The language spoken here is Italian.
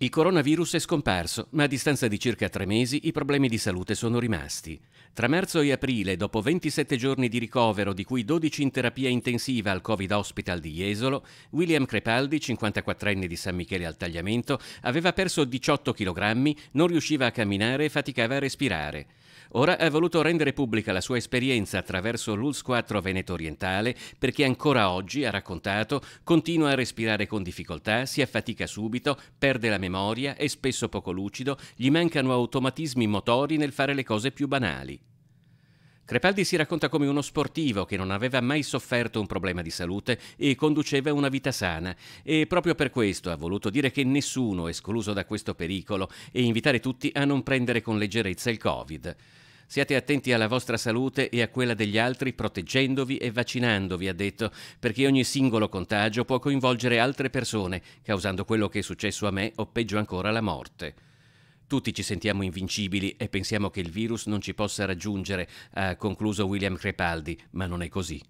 Il coronavirus è scomparso, ma a distanza di circa tre mesi i problemi di salute sono rimasti. Tra marzo e aprile, dopo 27 giorni di ricovero, di cui 12 in terapia intensiva al Covid Hospital di Jesolo, William Crepaldi, 54enne di San Michele al Tagliamento, aveva perso 18 kg, non riusciva a camminare e faticava a respirare. Ora ha voluto rendere pubblica la sua esperienza attraverso l'ULS 4 Veneto Orientale perché ancora oggi, ha raccontato, continua a respirare con difficoltà, si affatica subito, perde la memoria, è spesso poco lucido, gli mancano automatismi motori nel fare le cose più banali. Crepaldi si racconta come uno sportivo che non aveva mai sofferto un problema di salute e conduceva una vita sana e proprio per questo ha voluto dire che nessuno è escluso da questo pericolo e invitare tutti a non prendere con leggerezza il Covid. Siate attenti alla vostra salute e a quella degli altri proteggendovi e vaccinandovi, ha detto, perché ogni singolo contagio può coinvolgere altre persone, causando quello che è successo a me o peggio ancora la morte. Tutti ci sentiamo invincibili e pensiamo che il virus non ci possa raggiungere, ha concluso William Crepaldi, ma non è così.